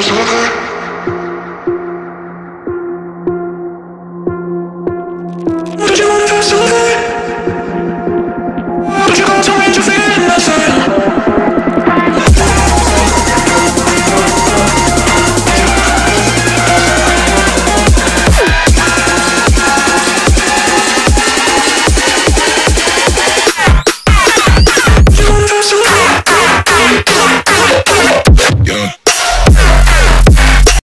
Vamos, vamos.